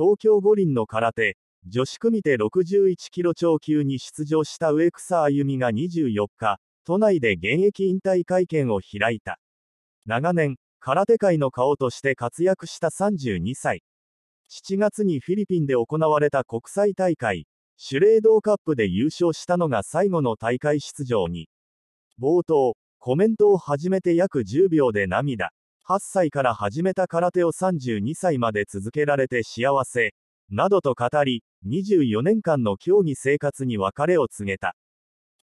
東京五輪の空手、女子組手61キロ超級に出場した植草あゆみが24日、都内で現役引退会見を開いた。長年、空手界の顔として活躍した32歳。7月にフィリピンで行われた国際大会、シュレードーカップで優勝したのが最後の大会出場に。冒頭、コメントを始めて約10秒で涙。8歳から始めた空手を32歳まで続けられて幸せ。などと語り、24年間の競技生活に別れを告げた。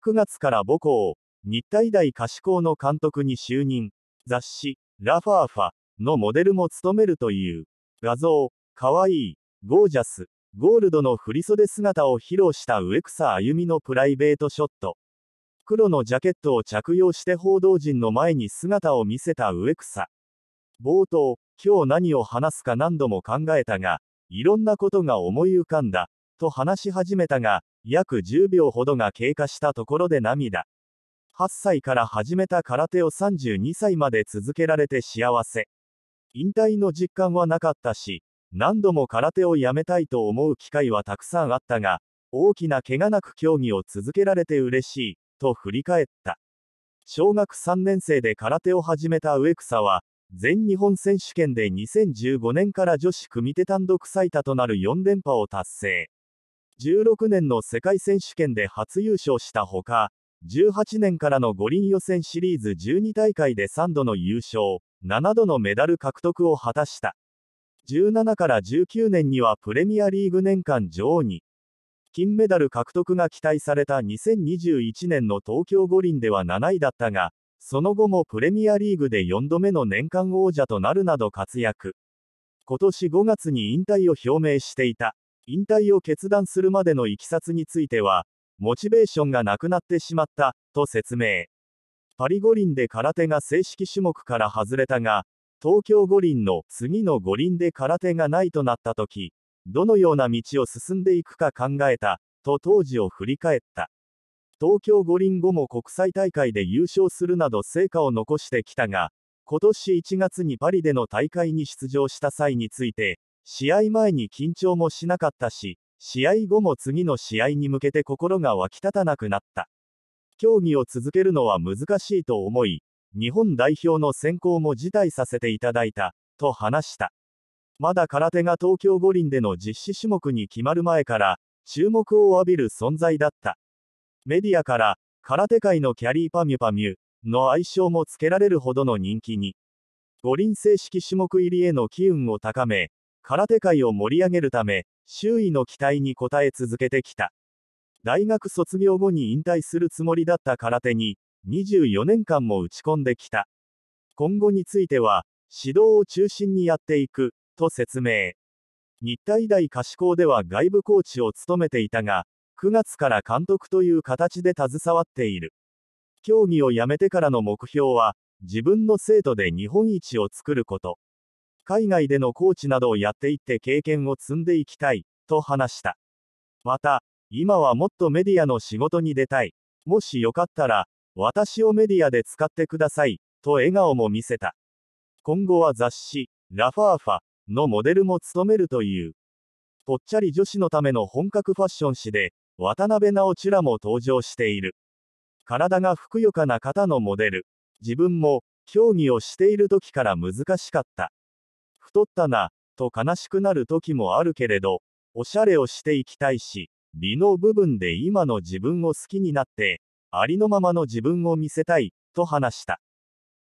9月から母校、日体大柏高の監督に就任。雑誌、ラファーファのモデルも務めるという。画像、かわいい、ゴージャス、ゴールドの振袖姿を披露した植草あゆみのプライベートショット。黒のジャケットを着用して報道陣の前に姿を見せた植草。冒頭、今日何を話すか何度も考えたが、いろんなことが思い浮かんだ、と話し始めたが、約10秒ほどが経過したところで涙。8歳から始めた空手を32歳まで続けられて幸せ。引退の実感はなかったし、何度も空手をやめたいと思う機会はたくさんあったが、大きな怪我なく競技を続けられて嬉しい、と振り返った。小学3年生で空手を始めた植草は、全日本選手権で2015年から女子組手単独最多となる4連覇を達成。16年の世界選手権で初優勝したほか、18年からの五輪予選シリーズ12大会で3度の優勝、7度のメダル獲得を果たした。17から19年にはプレミアリーグ年間女王に。金メダル獲得が期待された2021年の東京五輪では7位だったが、その後もプレミアリーグで4度目の年間王者となるなど活躍。今年5月に引退を表明していた。引退を決断するまでのいきさつについては、モチベーションがなくなってしまった、と説明。パリ五輪で空手が正式種目から外れたが、東京五輪の次の五輪で空手がないとなった時、どのような道を進んでいくか考えた、と当時を振り返った。東京五輪後も国際大会で優勝するなど成果を残してきたが、今年1月にパリでの大会に出場した際について、試合前に緊張もしなかったし、試合後も次の試合に向けて心が湧き立たなくなった。競技を続けるのは難しいと思い、日本代表の選考も辞退させていただいた、と話した。まだ空手が東京五輪での実施種目に決まる前から、注目を浴びる存在だった。メディアから、空手界のキャリーパミュパミュの愛称も付けられるほどの人気に。五輪正式種目入りへの機運を高め、空手界を盛り上げるため、周囲の期待に応え続けてきた。大学卒業後に引退するつもりだった空手に、24年間も打ち込んできた。今後については、指導を中心にやっていく、と説明。日体大可視校では外部コーチを務めていたが、9月から監督という形で携わっている。競技を辞めてからの目標は、自分の生徒で日本一を作ること。海外でのコーチなどをやっていって経験を積んでいきたい、と話した。また、今はもっとメディアの仕事に出たい。もしよかったら、私をメディアで使ってください、と笑顔も見せた。今後は雑誌、ラファーファのモデルも務めるという。ぽっちゃり女子のための本格ファッション誌で、渡辺直美らも登場している。体がふくよかな方のモデル。自分も、競技をしている時から難しかった。太ったな、と悲しくなる時もあるけれど、おしゃれをしていきたいし、美の部分で今の自分を好きになって、ありのままの自分を見せたい、と話した。